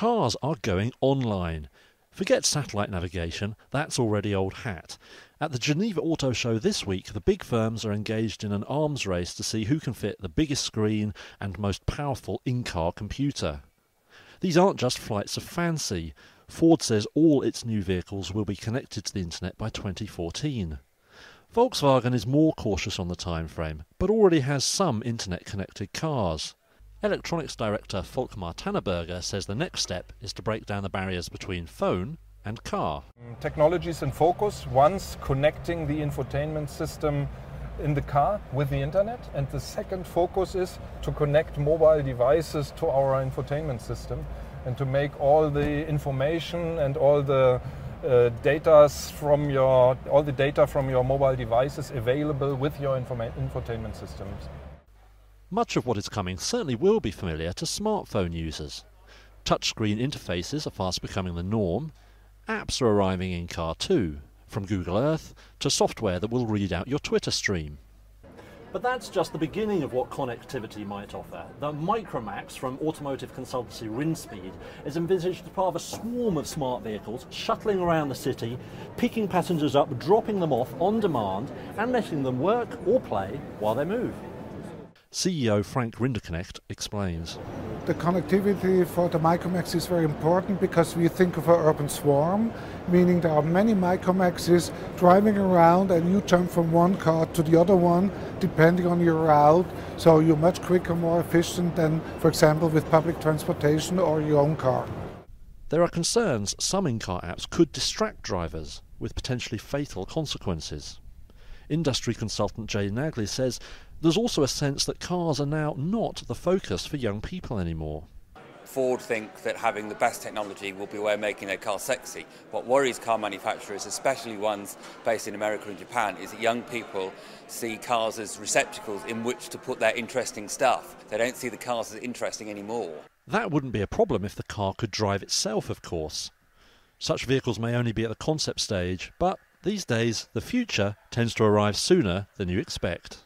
Cars are going online. Forget satellite navigation, that's already old hat. At the Geneva Auto Show this week, the big firms are engaged in an arms race to see who can fit the biggest screen and most powerful in car computer. These aren't just flights of fancy. Ford says all its new vehicles will be connected to the internet by 2014. Volkswagen is more cautious on the time frame, but already has some internet connected cars. Electronics director Volkmar Tanneberger says the next step is to break down the barriers between phone and car. Technologies in focus. Once connecting the infotainment system in the car with the internet, and the second focus is to connect mobile devices to our infotainment system and to make all the information and all the uh, data from your all the data from your mobile devices available with your infotainment systems. Much of what is coming certainly will be familiar to smartphone users. Touchscreen interfaces are fast becoming the norm. Apps are arriving in car too, from Google Earth to software that will read out your Twitter stream. But that's just the beginning of what connectivity might offer. The Micromax from automotive consultancy Rinspeed is envisaged as part of a swarm of smart vehicles shuttling around the city, picking passengers up, dropping them off on demand, and letting them work or play while they move. CEO Frank Rinderknecht explains. The connectivity for the Micromax is very important because we think of an urban swarm, meaning there are many Micromaxes driving around and you jump from one car to the other one depending on your route. So you're much quicker, more efficient than, for example, with public transportation or your own car. There are concerns some in car apps could distract drivers with potentially fatal consequences. Industry consultant Jay Nagley says there's also a sense that cars are now not the focus for young people anymore. Ford think that having the best technology will be a way of making their car sexy. What worries car manufacturers, especially ones based in America and Japan, is that young people see cars as receptacles in which to put their interesting stuff. They don't see the cars as interesting anymore. That wouldn't be a problem if the car could drive itself, of course. Such vehicles may only be at the concept stage, but these days the future tends to arrive sooner than you expect.